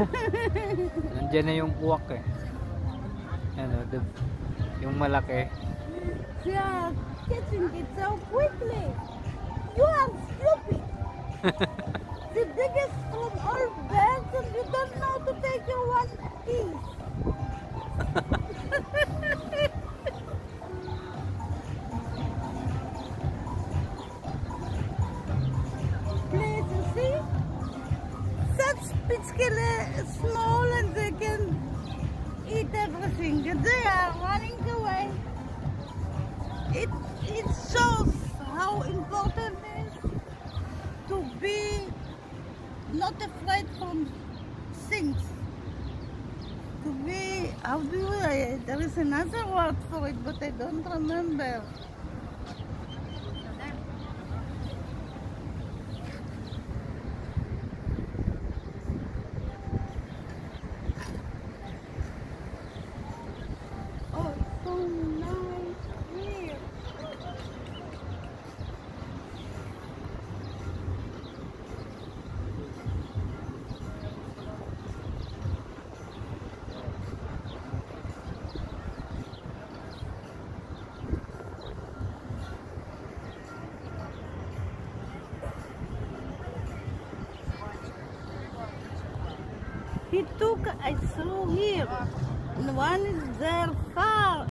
Nandiyan na yung uwak eh. Ano, the, yung malaki. Are catching it so quickly. You are stupid. the biggest from Pickle small and they can eat everything. They are running away. It, it shows how important it is to be not afraid from things. To be, how do I, there is another word for it, but I don't remember. He took, I saw here, and one is there far